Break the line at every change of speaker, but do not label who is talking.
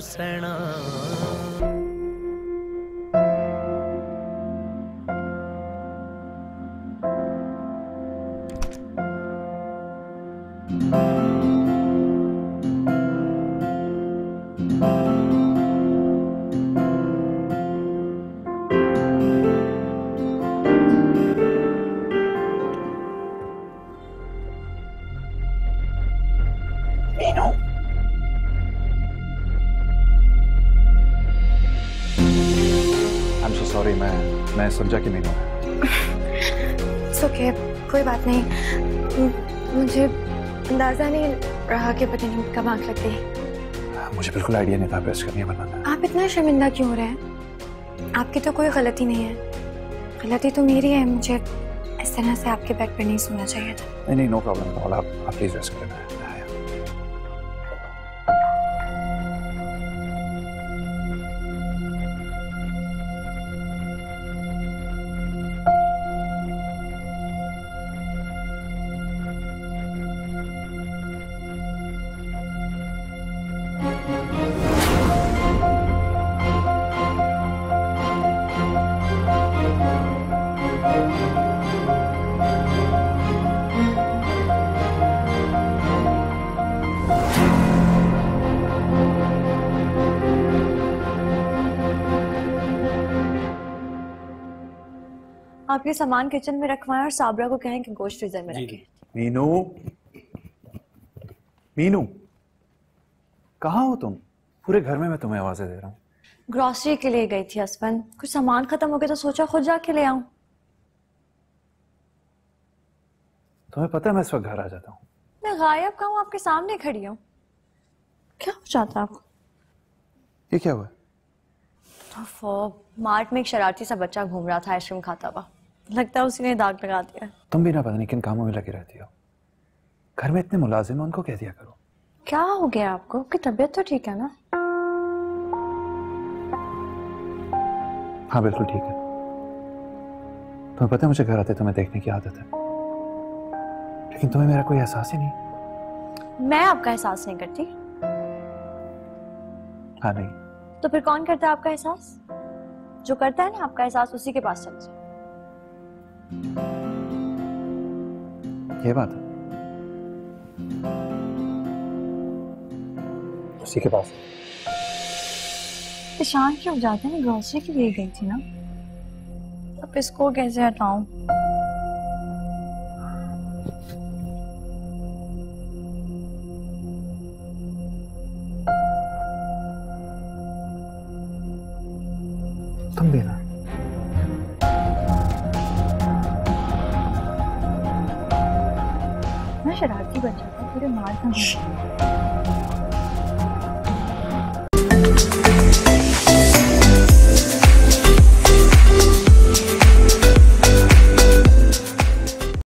सहना
I'm so Sorry मैं मैं समझा कि मीनू।
It's okay, कोई बात नहीं। मुझे अंदाज़ा नहीं रहा कि पता नहीं कब आँख लग गई
मुझे बिल्कुल आइडिया नहीं था प्रेस करनी है वरना
आप इतना शर्मिंदा क्यों हो रहे हैं? आपकी तो कोई गलती नहीं है। गलती तो मेरी है मुझे इस तरह से आपके बेड पर नहीं सोना चाहिए था।
नहीं नहीं नो प्रॉब्लम आप आप प्लीज़ रेस्ट करें
आप ये सामान किचन में रखवाएँ और साबरा को कहें कि गोश्त फ्रीजर में रखें।
मीनू। मीनू कहाँ हो तुम? पूरे घर में मैं तुम्हें आवाज़ें दे रहा हूँ।
ग्रॉसरी के लिए गई थी हसबैंड। कुछ सामान खत्म हो गया तो सोचा खुद जाके ले आऊँ।
तुम्हें पता है मैं इस वक्त घर आ जाता हूँ।
मैं गायब कहूँ आपके सामने खड़ी हूँ। क्या हो जाता आपको?
ये क्या हुआ?
ओफो, मार्ट में एक शरारती सा बच्चा घूम रहा था आइसक्रीम खाता हुआ। लगता है उसी ने दाग लगा दिया।
तुम भी ना पता नहीं किन कामों में लगी रहती हो। घर में इतने मुलाजिम हैं उनको कह दिया करो।
क्या हो गया आपको? आपकी तबीयत तो ठीक है ना?
हाँ बिल्कुल ठीक है। तुम्हें पता है मुझे घर आते तुम्हें देखने की आदत है। लेकिन तुम्हें मेरा कोई एहसास ही नहीं।
मैं आपका एहसास नहीं करती।
हाँ नहीं।
तो फिर कौन करता है आपका एहसास? जो करता है ना आपका एहसास उसी के पास चल जाए
ये बात है उसी के पास
निशान क्यों जाते हैं ग्रोसरी के लिए गई थी ना अब इसको कैसे हटाऊं
तुम भी ना
शरारती बच्चा था पूरे मार था